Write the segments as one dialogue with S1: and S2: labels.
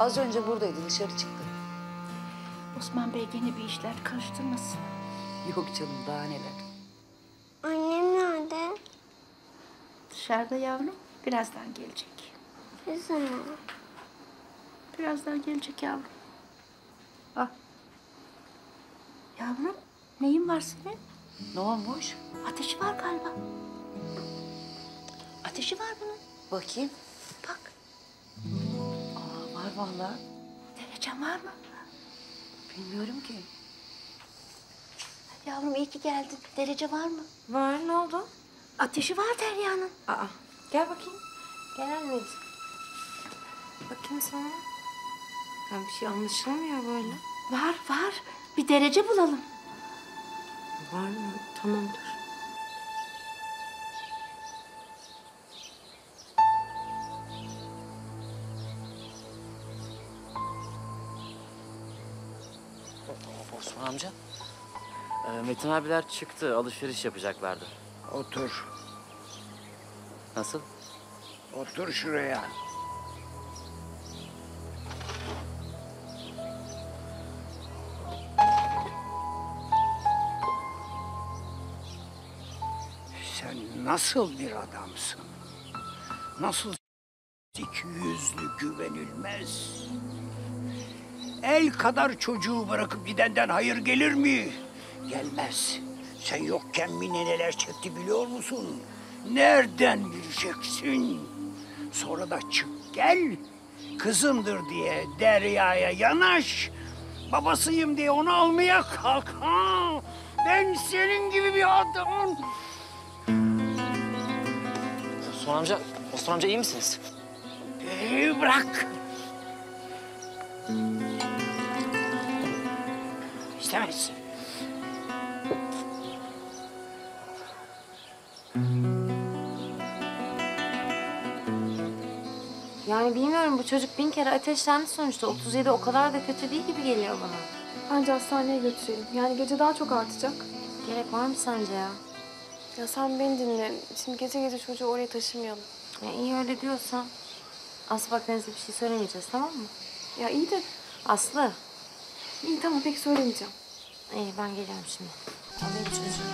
S1: Az önce buradaydı dışarı çıktı.
S2: Osman Bey gene bir işler karıştırmasın.
S1: Yok canım daha neler.
S3: Annem nerede?
S2: Dışarıda yavrum. Birazdan gelecek.
S3: Ne zaman?
S2: Birazdan gelecek yavrum. Ah. Yavrum neyin var senin?
S1: Ne olmuş?
S2: Ateşi var galiba. Ateşi var bunun.
S1: Bakayım.
S2: Bak.
S1: Var vallahi.
S2: Derecen var mı?
S1: Bilmiyorum ki.
S2: Yavrum iyi ki geldin. Derece var mı?
S4: Var, ne oldu?
S2: Ateşi var Derya'nın.
S4: Aa, gel bakayım. Gel anneciğim. Bakayım sana. Ya bir şey anlaşılmıyor böyle.
S2: Var var. Bir derece bulalım.
S4: Var mı? Tamam dur.
S5: Osman amca. Ee, Metin abiler çıktı. Alışveriş yapacaklardı.
S6: Otur.
S5: Nasıl?
S6: Otur şuraya. Sen nasıl bir adamsın? Nasıl iki yüzlü güvenilmez? El kadar çocuğu bırakıp gidenden hayır gelir mi? Gelmez. Sen yokken Mine neler çekti biliyor musun? Nereden bileceksin? Sonra da çık gel. Kızımdır diye Derya'ya yanaş. Babasıyım diye onu almaya kalk. Ha? Ben senin gibi bir adamım.
S5: Osman amca, Osman amca iyi misiniz?
S6: Ee, bırak. İstemez.
S4: Yani bilmiyorum bu çocuk bin kere ateşlendi sonuçta. 37 o kadar da kötü değil gibi geliyor bana.
S7: Bence hastaneye götürelim. Yani gece daha çok artacak.
S4: Gerek var mı sence ya?
S7: Ya sen beni dinle. Şimdi gece gece çocuğu oraya taşımayalım.
S4: ya iyi öyle diyorsan. Aslı bak Deniz'e bir şey söylemeyeceğiz tamam mı?
S7: Ya iyi de
S4: Aslı.
S7: iyi tamam peki söylemeyeceğim.
S4: İyi ben geliyorum şimdi. Alayım çocuğu.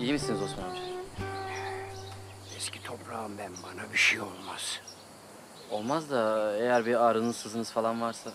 S5: İyi misiniz Osman amca?
S6: Eski toprağım ben bana bir şey olmaz.
S5: Olmaz da eğer bir ağrınız sızınız falan varsa